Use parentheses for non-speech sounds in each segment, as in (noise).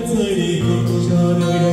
tuyết rơi đi cho nơi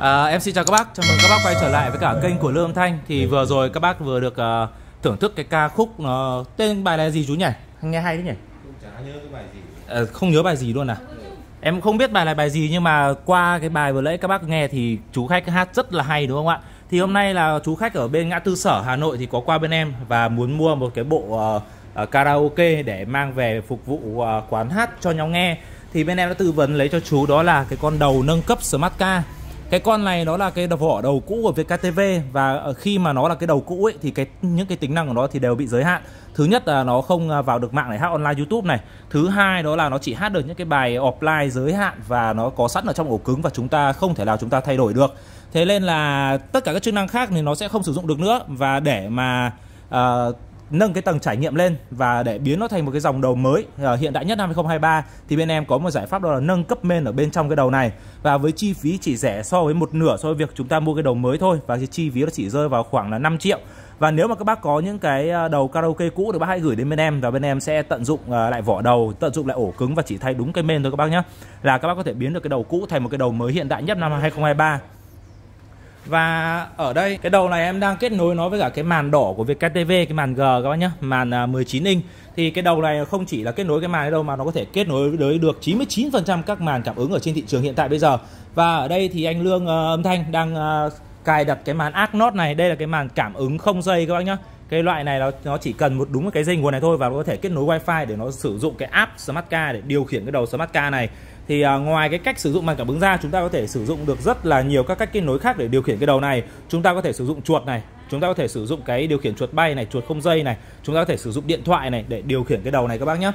À, em xin chào các bác, chào mừng các bác quay trở lại với cả kênh của Lương Âm Thanh Thì vừa rồi các bác vừa được ờ, thưởng thức cái ca khúc nó Tên bài này gì chú nhỉ? Nghe hay đấy nhỉ? chả nhớ cái bài gì Ờ, không nhớ bài gì luôn à? Em không biết bài này bài gì nhưng mà qua cái bài vừa nãy các bác nghe thì chú khách hát rất là hay đúng không ạ? Thì hôm nay là chú khách ở bên ngã tư sở Hà Nội thì có qua bên em và muốn mua một cái bộ ờ, karaoke để mang về phục vụ ờ, quán hát cho nhau nghe thì bên em đã tư vấn lấy cho chú đó là cái con đầu nâng cấp Smart Car cái con này nó là cái đập vỏ đầu cũ của VKTV và ờ, khi mà nó là cái đầu cũ ấy thì cái những cái tính năng của nó thì đều bị giới hạn. Thứ nhất là nó không à, vào được mạng để hát online YouTube này. Thứ hai đó là nó chỉ hát được những cái bài offline giới hạn và nó có sẵn ở trong ổ cứng và chúng ta không thể nào chúng ta thay đổi được. Thế nên là tất cả các chức năng khác thì nó sẽ không sử dụng được nữa. Và để mà uh, nâng cái tầng trải nghiệm lên và để biến nó thành một cái dòng đầu mới ờ, hiện đại nhất năm 2023 thì bên em có một giải pháp đó là nâng cấp main ở bên trong cái đầu này. Và với chi phí chỉ rẻ so với một nửa so với việc chúng ta mua cái đầu mới thôi, và cái chi phí nó chỉ rơi vào khoảng là 5 triệu. Và nếu mà các bác có những cái ờ, đầu karaoke cũ thì bác hãy gửi đến bên em, và bên em sẽ tận dụng ờ, lại vỏ đầu, tận dụng lại ổ cứng và chỉ thay đúng cái main thôi các bác nhé là các bác có thể biến được cái đầu cũ thành một cái đầu mới hiện đại nhất năm 2023 và ở đây cái đầu này em đang kết nối nó với cả cái màn đỏ của VKTV cái màn G các bác nhá màn à, 19 inch. Thì cái đầu này không chỉ là kết nối cái màn này đâu mà nó có thể kết nối với được 99% các màn cảm ứng ở trên thị trường hiện tại bây giờ. Và ở đây thì anh Lương uh, âm thanh đang uh, cài đặt cái màn Agnos này. Đây là cái màn cảm ứng không dây các bác nhá. Cái loại này nó nó chỉ cần một đúng cái dây nguồn này thôi và nó có thể kết nối wifi để nó sử dụng cái app Smart Car để điều khiển cái đầu Smart Car này thì à, ngoài cái cách sử dụng màn cảm ứng ra chúng ta có thể sử dụng được rất là nhiều các cách kết nối khác để điều khiển cái đầu này. Chúng ta có thể sử dụng chuột này chúng ta có thể sử dụng cái điều khiển chuột bay này chuột không dây này chúng ta có thể sử dụng điện thoại này để điều khiển cái đầu này các bác nhé.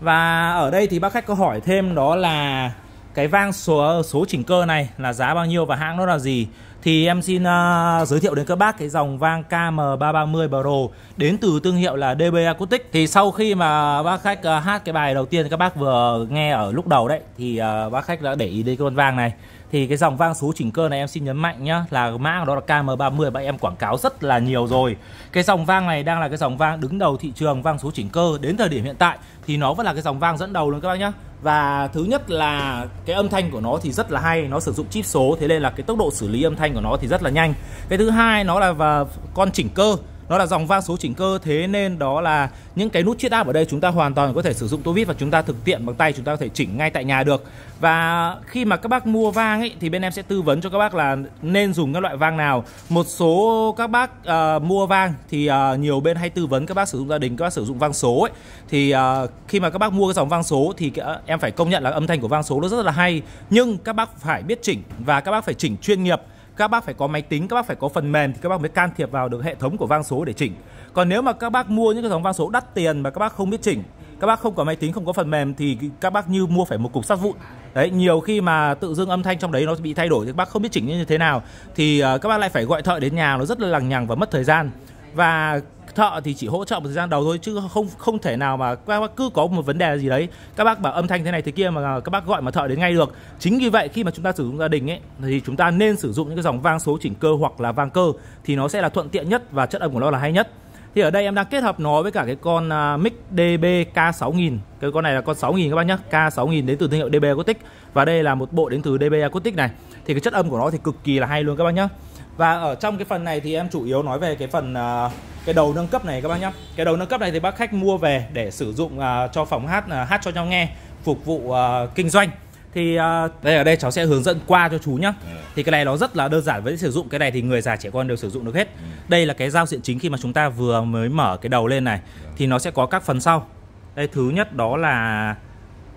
Và ở đây thì bác khách có hỏi thêm đó là cái vang số số chỉnh cơ này là giá bao nhiêu và hãng nó là gì? Thì em xin uh, giới thiệu đến các bác cái dòng vang KM330 Pro. Đến từ thương hiệu là DB Acoustic. Thì sau khi mà bác khách uh, hát cái bài đầu tiên các bác vừa nghe ở lúc đầu đấy thì uh, bác khách đã để ý đến cái con vang này. Thì cái dòng vang số chỉnh cơ này em xin nhấn mạnh nhá là mã của đó là KM30 bạn em quảng cáo rất là nhiều rồi. Cái dòng vang này đang là cái dòng vang đứng đầu thị trường vang số chỉnh cơ. Đến thời điểm hiện tại thì nó vẫn là cái dòng vang dẫn đầu luôn các bác nhá. Và thứ nhất là cái âm thanh của nó thì rất là hay nó sử dụng chip số thế nên là cái tốc độ xử lý âm thanh của nó thì rất là nhanh. Cái thứ hai nó là và con chỉnh cơ nó là dòng vang số chỉnh cơ thế nên đó là những cái nút chiết áp ở đây chúng ta hoàn toàn có thể sử dụng tô vít và chúng ta thực tiện bằng tay chúng ta có thể chỉnh ngay tại nhà được. Và khi mà các bác mua vang ấy thì bên em sẽ tư vấn cho các bác là nên dùng các loại vang nào. Một số các bác uh, mua vang thì uh, nhiều bên hay tư vấn các bác sử dụng gia đình các bác sử dụng vang số ấy. Thì uh, khi mà các bác mua cái dòng vang số thì uh, em phải công nhận là âm thanh của vang số nó rất là hay. Nhưng các bác phải biết chỉnh và các bác phải chỉnh chuyên nghiệp các bác phải có máy tính, các bác phải có phần mềm thì các bác mới can thiệp vào được hệ thống của vang số để chỉnh. Còn nếu mà các bác mua những cái dòng vang số đắt tiền mà các bác không biết chỉnh, các bác không có máy tính, không có phần mềm thì các bác như mua phải một cục sắt vụn. Đấy, nhiều khi mà tự dưng âm thanh trong đấy nó bị thay đổi thì các bác không biết chỉnh như thế nào thì ờ, các bác lại phải gọi thợ đến nhà, nó rất là lằng nhằng và mất thời gian và thợ thì chỉ hỗ trợ một thời gian đầu thôi chứ không không thể nào mà các bác cứ có một vấn đề gì đấy các bác bảo âm thanh thế này thế kia mà các bác gọi mà thợ đến ngay được. Chính vì vậy khi mà chúng ta sử dụng gia đình ấy thì chúng ta nên sử dụng những cái dòng vang số chỉnh cơ hoặc là vang cơ thì nó sẽ là thuận tiện nhất và chất âm của nó là hay nhất. Thì ở đây em đang kết hợp nó với cả cái con uh, mic DB K6000 cái con này là con 6000 các bác nhé K6000 đến từ thương hiệu DB Acoustic. Và đây là một bộ đến từ DB Acoustic này. Thì cái chất âm của nó thì cực kỳ là hay luôn các bác nhé và ở trong cái phần này thì em chủ yếu nói về cái phần uh, cái đầu nâng cấp này các bác nhé cái đầu nâng cấp này thì bác khách mua về để sử dụng uh, cho phòng hát uh, hát cho nhau nghe phục vụ uh, kinh doanh. Thì uh, đây ở đây cháu sẽ hướng dẫn qua cho chú nhá. Thì cái này nó rất là đơn giản với sử dụng cái này thì người già trẻ con đều sử dụng được hết. Đây là cái giao diện chính khi mà chúng ta vừa mới mở cái đầu lên này. Thì nó sẽ có các phần sau. Đây thứ nhất đó là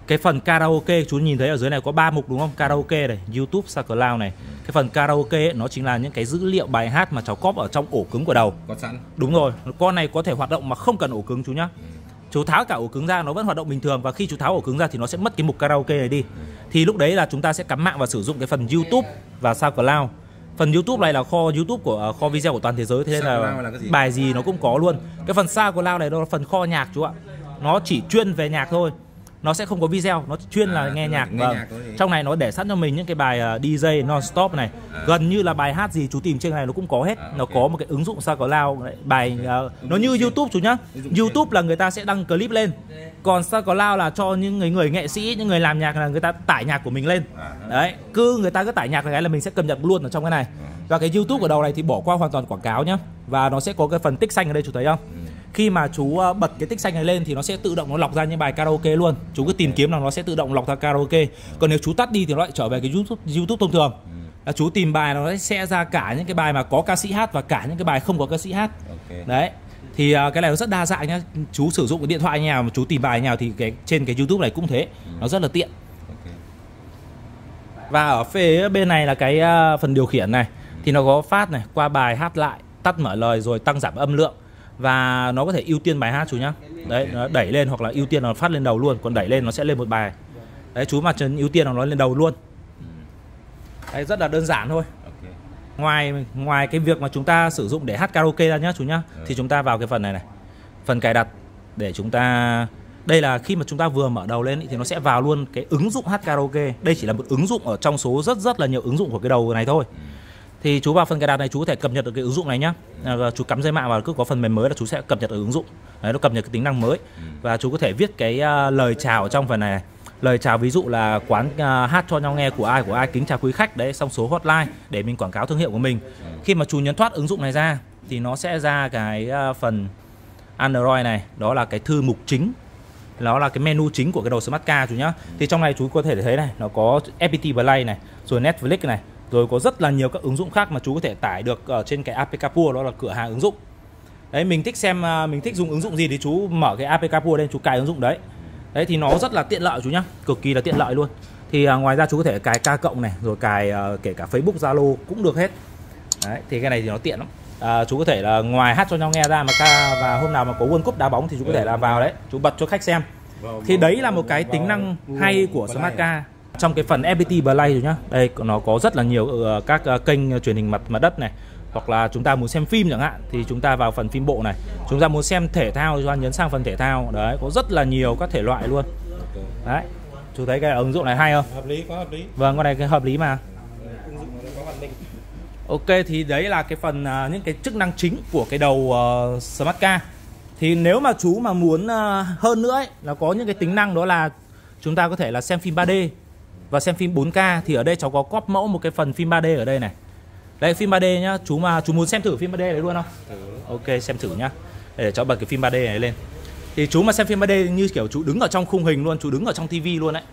cái phần karaoke chú nhìn thấy ở dưới này có ba mục đúng không? Karaoke này youtube SoundCloud này. Cái phần karaoke ấy, nó chính là những cái dữ liệu bài hát mà cháu cóp ở trong ổ cứng của đầu. Có sẵn. Đúng rồi con này có thể hoạt động mà không cần ổ cứng chú nhá. Chú tháo cả ổ cứng ra nó vẫn hoạt động bình thường và khi chú tháo ổ cứng ra thì nó sẽ mất cái mục karaoke này đi. Thì lúc đấy là chúng ta sẽ cắm mạng và sử dụng cái phần YouTube và SoundCloud phần YouTube này là kho YouTube của ờ, kho video của toàn thế giới thế nên là, là bài gì nó cũng có luôn. Cái phần SoundCloud này nó là phần kho nhạc chú ạ. Nó chỉ chuyên về nhạc thôi nó sẽ không có video nó chuyên là À, nghe là nhạc nghe và nhạc trong này nó để sẵn cho mình những cái bài ờ, DJ non stop này. Gần như là bài hát gì chú tìm trên này nó cũng có hết. À, nó ok. có một cái ứng dụng SoundCloud bài ờ, nó như YouTube chú nhá. YouTube là người ta sẽ đăng clip lên. Còn SoundCloud là cho những người người nghệ sĩ những người làm nhạc là người ta tải nhạc của mình lên. À. đấy cứ người ta cứ tải nhạc cái là mình sẽ cập nhật luôn ở trong cái này. Và cái YouTube của đầu này thì bỏ qua hoàn toàn quảng cáo nhá. Và nó sẽ có cái phần tích xanh ở đây chú thấy không khi mà chú ờ, bật cái tích xanh này lên thì nó sẽ tự động nó lọc ra những bài karaoke luôn. Chú cứ tìm kiếm là nó sẽ tự động lọc ra karaoke. Còn nếu chú tắt đi thì nó lại trở về cái YouTube YouTube thông thường. Là chú tìm bài nó sẽ ra cả những cái bài mà có ca sĩ hát và cả những cái bài không có ca sĩ hát. Đấy. Thì à, cái này nó rất đa dạng nhá. Chú sử dụng cái điện thoại như nào mà chú tìm bài như nào thì cái trên cái YouTube này cũng thế. Nó rất là tiện. Và ở phía bên này là cái à, phần điều khiển này. Thì nó có phát này qua bài hát lại tắt mở lời rồi tăng giảm âm lượng và nó có thể ưu tiên bài hát chú nhá. Đấy nó đẩy lên hoặc là ưu tiên nó phát lên đầu luôn còn đẩy lên nó sẽ lên một bài. Đấy chú mà chân ưu tiên là nó lên đầu luôn. Đấy rất là đơn giản thôi. Ngoài ngoài cái việc mà chúng ta sử dụng để hát karaoke ra nhá chú nhá thì chúng ta vào cái phần này này. Phần cài đặt để chúng ta đây là khi mà chúng ta vừa mở đầu lên ý, thì nó sẽ vào luôn cái ứng dụng hát karaoke. Đây chỉ là một ứng dụng ở trong số rất rất là nhiều ứng dụng của cái đầu này thôi thì chú vào phần cài đặt này chú có thể cập nhật được cái ứng dụng này nhá. À, và chú cắm dây mạng vào cứ có phần mềm mới là chú sẽ cập nhật được ứng dụng. Đấy nó cập nhật cái tính năng mới. Và chú có thể viết cái à, lời chào ở trong phần này, lời chào ví dụ là quán à, hát cho nhau nghe của ai của ai kính chào quý khách đấy xong số hotline để mình quảng cáo thương hiệu của mình. Khi mà chú nhấn thoát ứng dụng này ra thì nó sẽ ra cái phần Android này. Đó là cái thư mục chính. Nó là cái menu chính của cái đầu Smart Car chú nhá. Thì trong này chú có thể thấy này nó có FPT Play này rồi Netflix này rồi có rất là nhiều các ứng dụng khác mà chú có thể tải được ở trên cái APK Pool đó là cửa hàng ứng dụng. Đấy mình thích xem à, mình thích dùng ứng dụng gì thì chú mở cái APK Pool lên chú cài ứng dụng đấy. Đấy thì nó rất là tiện lợi chú nhá cực kỳ là tiện lợi luôn. Thì à, ngoài ra chú có thể cài K cộng này rồi cài à, kể cả Facebook Zalo cũng được hết. Đấy thì cái này thì nó tiện lắm. À, chú có thể là ngoài hát cho nhau nghe ra mà ca và hôm nào mà có World Cup đá bóng thì chú có thể là vào đấy chú bật cho khách xem. Thì đấy là một cái tính năng hay của Smart Car trong cái phần FPT Play rồi nhá. Đây nó có rất là nhiều ờ, các ờ, kênh truyền hình mặt mặt đất này. Hoặc là chúng ta muốn xem phim chẳng hạn thì chúng ta vào phần phim bộ này. Chúng ta muốn xem thể thao chúng ta nhấn sang phần thể thao. Đấy có rất là nhiều các thể loại luôn. Đấy. Chú thấy cái ứng dụng này hay không? Hợp lý có hợp lý. Vâng con này cái hợp lý mà. Ứng dụng nó có hoàn định Ok thì đấy là cái phần à, những cái chức năng chính của cái đầu uh, Smart Car. Thì nếu mà chú mà muốn à, hơn nữa ấy, là có những cái tính năng đó là chúng ta có thể là xem phim 3D và xem phim 4K thì ở đây cháu có cóp mẫu một cái phần phim 3D ở đây này. Đây phim 3D nhá, chú mà chú muốn xem thử phim 3D đấy luôn không? Ok xem thử nhá. Để cháu bật cái phim 3D này lên. Thì chú mà xem phim 3D như kiểu chú đứng ở trong khung hình luôn, chú đứng ở trong tivi luôn đấy.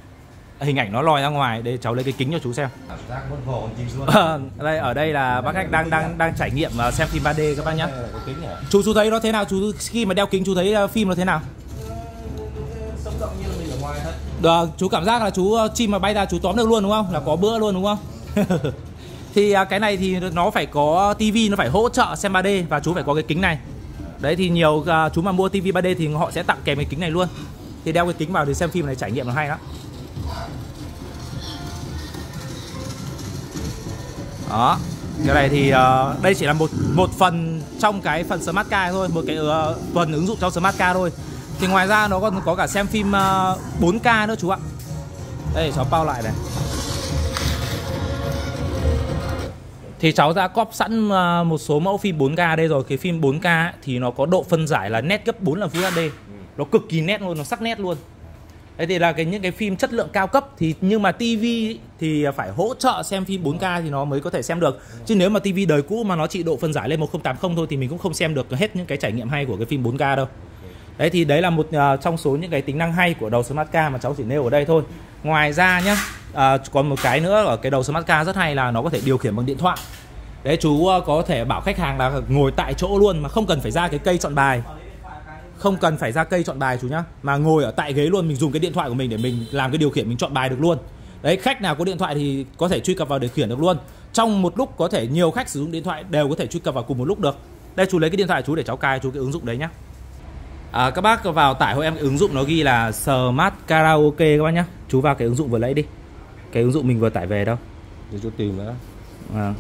Hình ảnh nó lòi ra ngoài, đây cháu lấy cái kính cho chú xem. cảm giác mất Ờ, đây ở đây là bác khách đang đang đang trải nghiệm ờ, xem phim 3D các bác hả Chú chú thấy nó thế nào? Chú khi mà đeo kính chú thấy ờ, phim nó thế nào? Được, chú cảm giác là chú ờ, chim mà bay ra chú tóm được luôn đúng không? Là có bữa luôn đúng không? (laughs) thì à, cái này thì nó phải có tivi nó phải hỗ trợ xem 3D và chú phải có cái kính này. Đấy thì nhiều à, chú mà mua tivi 3D thì họ sẽ tặng kèm cái kính này luôn. Thì đeo cái kính vào thì xem phim này trải nghiệm nó hay lắm. Đó. Cái này thì ờ, đây chỉ là một một phần trong cái phần Smart Car thôi, một cái ờ, phần ứng dụng trong Smart Car thôi. Thì ngoài ra nó còn có cả xem phim ờ, 4K nữa chú ạ. Đây cháu bao lại này. Thì cháu đã cóp sẵn ờ, một số mẫu phim 4K đây rồi Cái phim 4K ấy, thì nó có độ phân giải là nét gấp 4 lần Full HD Nó cực kỳ nét luôn, nó sắc nét luôn Đấy thì là cái những cái phim chất lượng cao cấp thì nhưng mà TV thì phải hỗ trợ xem phim 4K thì nó mới có thể xem được. Chứ nếu mà TV đời cũ mà nó chỉ độ phân giải lên 1080 thôi thì mình cũng không xem được hết những cái trải nghiệm hay của cái phim 4K đâu. Đấy thì đấy là một uh, trong số những cái tính năng hay của đầu Smart Car mà cháu chỉ nêu ở đây thôi. Ngoài ra nhá, uh, còn một cái nữa ở cái đầu Smart Car rất hay là nó có thể điều khiển bằng điện thoại. Đấy chú uh, có thể bảo khách hàng là ngồi tại chỗ luôn mà không cần phải ra cái cây chọn bài. Không cần phải ra cây chọn bài chú nhá mà ngồi ở tại ghế luôn mình dùng cái điện thoại của mình để mình làm cái điều khiển mình chọn bài được luôn. Đấy khách nào có điện thoại thì có thể truy cập vào điều khiển được luôn. Trong một lúc có thể nhiều khách sử dụng điện thoại đều có thể truy cập vào cùng một lúc được. Đây chú lấy cái điện thoại chú để cháu cài chú cái ứng dụng đấy nhá à, các bác vào tải hộ em cái ứng dụng nó ghi là Smart Karaoke các bác nhá. Chú vào cái ứng dụng vừa lấy đi. Cái ứng dụng mình vừa tải về đâu? Để chú tìm nữa à,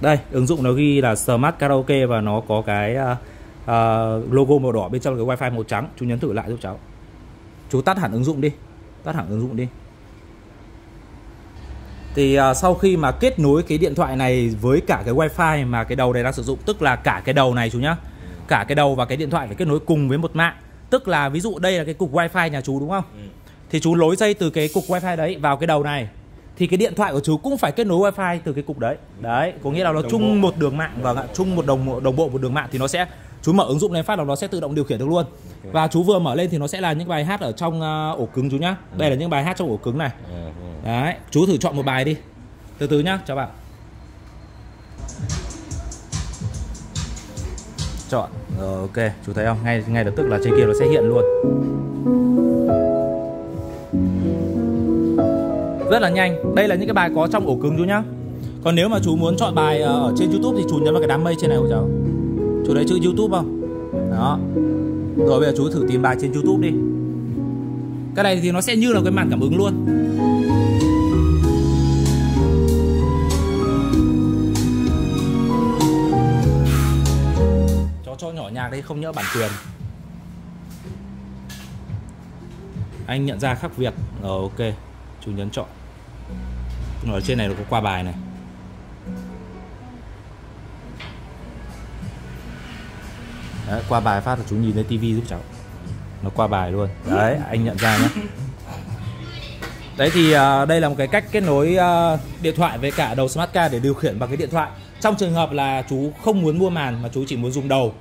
đây ứng dụng nó ghi là Smart Karaoke và nó có cái uh, uh, logo màu đỏ bên trong cái wifi màu trắng. Chú nhấn thử lại giúp cháu. Chú tắt hẳn ứng dụng đi. Tắt hẳn ứng dụng đi. Thì uh, sau khi mà kết nối cái điện thoại này với cả cái wifi mà cái đầu này đang sử dụng tức là cả cái đầu này chú nhá cả cái đầu và cái điện thoại phải kết nối cùng với một mạng. Tức là ví dụ đây là cái cục wifi nhà chú đúng không? Ừ. thì chú nối dây từ cái cục wifi đấy vào cái đầu này thì cái điện thoại của chú cũng phải kết nối wifi từ cái cục đấy. Đấy có nghĩa là nó chung bộ. một đường mạng và vâng chung một đồng đồng bộ một đường mạng thì nó sẽ chú mở ứng dụng này phát là nó sẽ tự động điều khiển được luôn. Và chú vừa mở lên thì nó sẽ là những bài hát ở trong uh, ổ cứng chú nhá. Đây là những bài hát trong ổ cứng này. Ừ, ừ. đấy chú thử chọn một bài đi. Từ từ nhá cháu bảo chọn. Rồi ok, chú thấy không? Ngay ngay lập tức là trên kia nó sẽ hiện luôn. Rất là nhanh. Đây là những cái bài có trong ổ cứng chú nhá. Còn nếu mà chú muốn chọn bài ờ, ở trên youtube thì chú nhấn vào cái đám mây trên này của cháu. Chú thấy chữ youtube không? Đó. Rồi bây giờ chú thử tìm bài trên youtube đi. Cái này thì nó sẽ như là cái màn cảm ứng luôn. Không nhỡ bản quyền. Anh nhận ra khác việc rồi ờ, ok. Chú nhấn chọn. Ở trên này nó có qua bài này. Đấy qua bài phát là chú nhìn lên tivi giúp cháu. Nó qua bài luôn. Đấy anh nhận ra nhé đấy thì uh, đây là một cái cách kết nối uh, điện thoại với cả đầu smart car để điều khiển bằng cái điện thoại. Trong trường hợp là chú không muốn mua màn mà chú chỉ muốn dùng đầu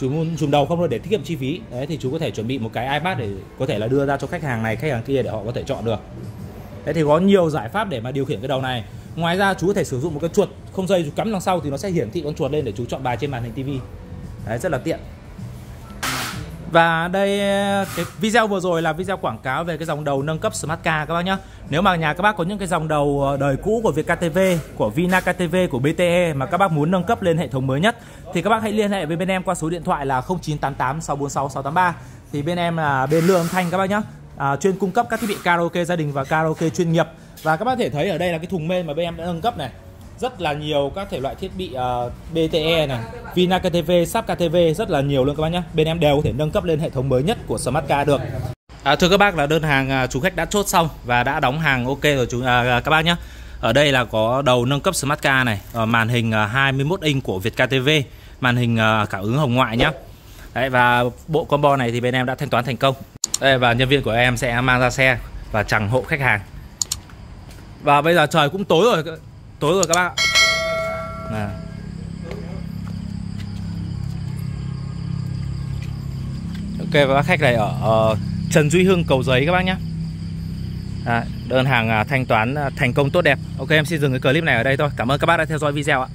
chú muốn chùm đầu không? Thôi để tiết kiệm chi phí. Đấy, thì chú có thể chuẩn bị một cái ipad để có thể là đưa ra cho khách hàng này, khách hàng kia để họ có thể chọn được. Thế thì có nhiều giải pháp để mà điều khiển cái đầu này. Ngoài ra, chú có thể sử dụng một cái chuột không dây, chú cắm đằng sau thì nó sẽ hiển thị con chuột lên để chú chọn bài trên màn hình tivi đấy, rất là tiện và đây ờ, cái video vừa rồi là video quảng cáo về cái dòng đầu nâng cấp Smart Car các bác nhé. Nếu mà nhà các bác có những cái dòng đầu ờ, đời cũ của VKTV, của Vina KTV, của BTE mà các bác muốn nâng cấp lên hệ thống mới nhất thì các bác hãy liên hệ với bên em qua số điện thoại là 0988 646 683. Thì bên em là bên Lương Âm Thanh các bác nhé. À, chuyên cung cấp các thiết bị karaoke gia đình và karaoke chuyên nghiệp. Và các bác có thể thấy ở đây là cái thùng mên mà bên em đã nâng cấp này rất là nhiều các thể loại thiết bị ờ, uh, BTE này, Vina KTV, Sap KTV rất là nhiều luôn các bác nhé. Bên em đều có thể nâng cấp lên hệ thống mới nhất của Smartcar được. À, thưa các bác là đơn hàng à, chú khách đã chốt xong và đã đóng hàng ok rồi chú à, à các bác nhé. Ở đây là có đầu nâng cấp Smartcar này, màn hình à, 21 inch của Việt KTV, màn hình à, cảm ứng hồng ngoại nhé. Đấy và bộ combo này thì bên em đã thanh toán thành công. Đây và nhân viên của em sẽ mang ra xe và chẳng hộ khách hàng. Và bây giờ trời cũng tối rồi, tối rồi các bác ạ. À. Ok và bác khách này ở, ờ, Trần Duy Hưng Cầu Giấy các bác nhé à, Đơn hàng à, thanh toán à, thành công tốt đẹp Ok em xin dừng cái clip này ở đây thôi Cảm ơn các bác đã theo dõi video ạ